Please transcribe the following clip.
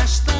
hasta